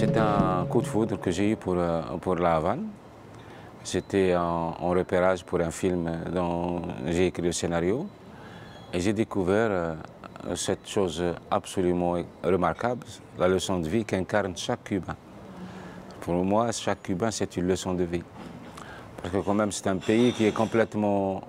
C'est un coup de foudre que j'ai eu pour, euh, pour La Havane. J'étais en, en, repérage pour un film dont j'ai écrit le scénario et j'ai découvert euh, cette chose absolument remarquable, la leçon de vie qu'incarne chaque Cubain. Pour moi, chaque Cubain, c'est une leçon de vie. Parce que quand même, c'est un pays qui est complètement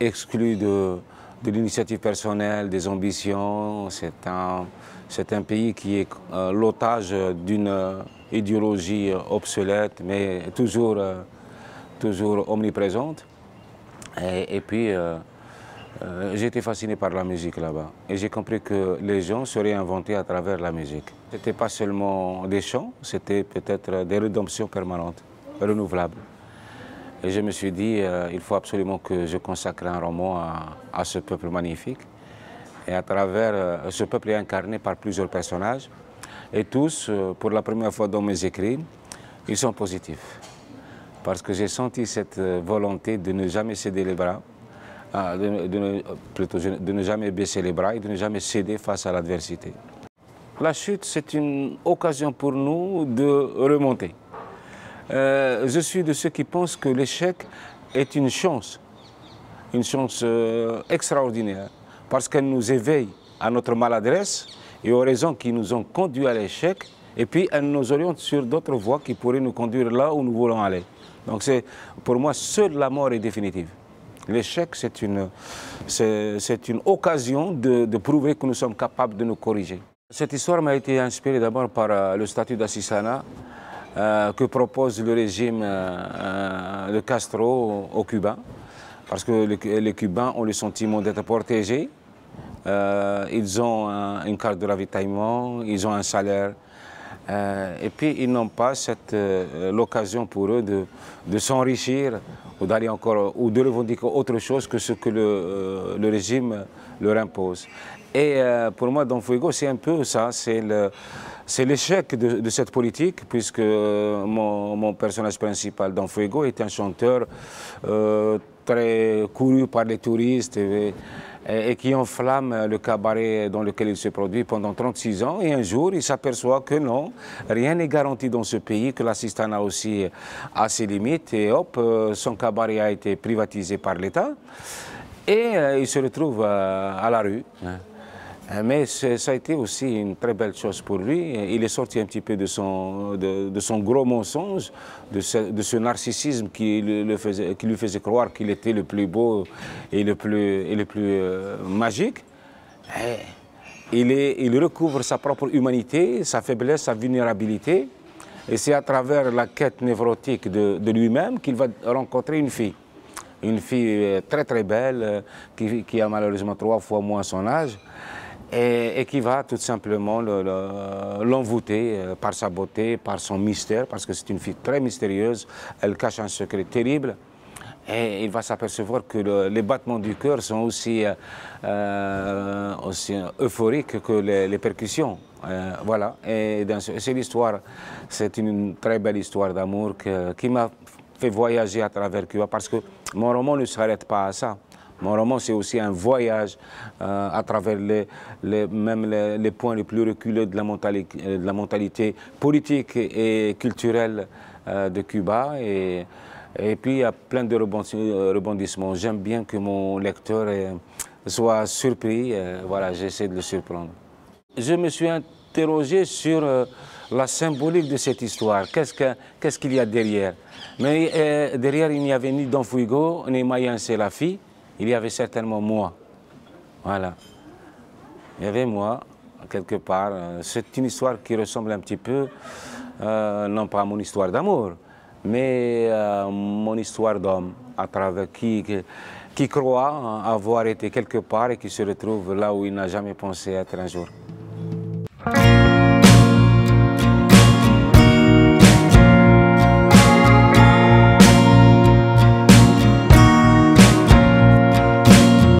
exclu de, de l'initiative personnelle, des ambitions. C'est un, pays qui est euh, l'otage d'une idéologie obsolète, mais toujours, euh, omniprésente. Et, puis, euh, euh, été fasciné par la musique là-bas. Et j'ai compris que les gens seraient inventés à travers la musique. Ce n'était pas seulement des chants, c'était peut-être des rédemptions permanentes, renouvelables. Et je me suis dit, euh, il faut absolument que je consacre un roman à, ce peuple magnifique. Et à travers, euh, ce peuple est incarné par plusieurs personnages. Et tous, euh, pour la première fois dans mes écrits, ils sont positifs. Parce que j'ai senti cette euh, volonté de ne jamais céder les bras, de ne jamais baisser les bras et de ne jamais céder face à l'adversité. La chute, c'est une occasion pour nous de remonter. Euh, je suis de ceux qui pensent que l'échec est une chance, une chance euh, extraordinaire, parce qu'elle nous éveille à notre maladresse et aux raisons qui nous ont conduits à l'échec, et puis elle nous oriente sur d'autres voies qui pourraient nous conduire là où nous voulons aller. Donc pour moi, seule la mort est définitive. L'échec, c'est une, une occasion de, de prouver que nous sommes capables de nous corriger. Cette histoire m'a été inspirée d'abord par euh, le statut d'Assisana, euh, que propose le régime euh, de Castro aux, Cubains, parce que les, Cubains ont le sentiment d'être protégés. Euh, ils ont un, une carte de ravitaillement, ils ont un salaire, et puis ils n'ont pas l'occasion pour eux de, s'enrichir ou d'aller encore ou de revendiquer autre chose que ce que le régime leur impose. Et pour moi, Don Fuego, c'est un peu ça, c'est l'échec de, cette politique, puisque mon, mon personnage principal dans Fuego est un chanteur euh, très couru par les touristes et, qui enflamme le cabaret dans lequel il se produit pendant 36 ans. Et un jour, il s'aperçoit que non, rien n'est garanti dans ce pays, que l'assistant a aussi a ses limites. Et hop, euh, son cabaret a été privatisé par l'État. Et euh, il se retrouve à la rue. Euh, mais ça a été aussi une très belle chose pour lui. Il est sorti un petit peu de son, gros mensonge, de ce, de narcissisme qui, lui faisait croire qu'il était le plus beau et le plus, euh, magique. Il, recouvre sa propre humanité, sa faiblesse, sa vulnérabilité. Et c'est à travers la quête névrotique de, lui-même qu'il va rencontrer une fille. Une fille euh, très très belle, qui a malheureusement trois fois moins son âge et, qui va tout simplement l'envoûter le, le, par sa beauté, par son mystère, parce que c'est une fille très mystérieuse, elle cache un secret terrible. Et il va s'apercevoir que le, les battements du cœur sont aussi, euh, aussi euphoriques que les, percussions. Euh, voilà, et c'est l'histoire, c'est une très belle histoire d'amour qui m'a fait voyager à travers Cuba, parce que mon roman ne s'arrête pas à ça. Mon roman, c'est aussi un voyage euh, à travers les, même les, points les plus reculés de la mentalité, politique et culturelle euh, de Cuba. Et, et, puis, il y a plein de rebondissements. J'aime bien que mon lecteur soit surpris. voilà, j'essaie de le surprendre. Je me suis interrogé sur euh, la symbolique de cette histoire. Qu'est-ce qu'il qu y a derrière? Mais euh, derrière, il n'y avait ni Don Fuigo, ni Mayan Selafi il y avait certainement moi. Voilà. Il y avait moi, quelque part. C'est une histoire qui ressemble un petit peu, euh, non pas à mon histoire d'amour, mais à mon histoire d'homme, à travers qui, qui, qui, croit avoir été quelque part et qui se retrouve là où il n'a jamais pensé être un jour.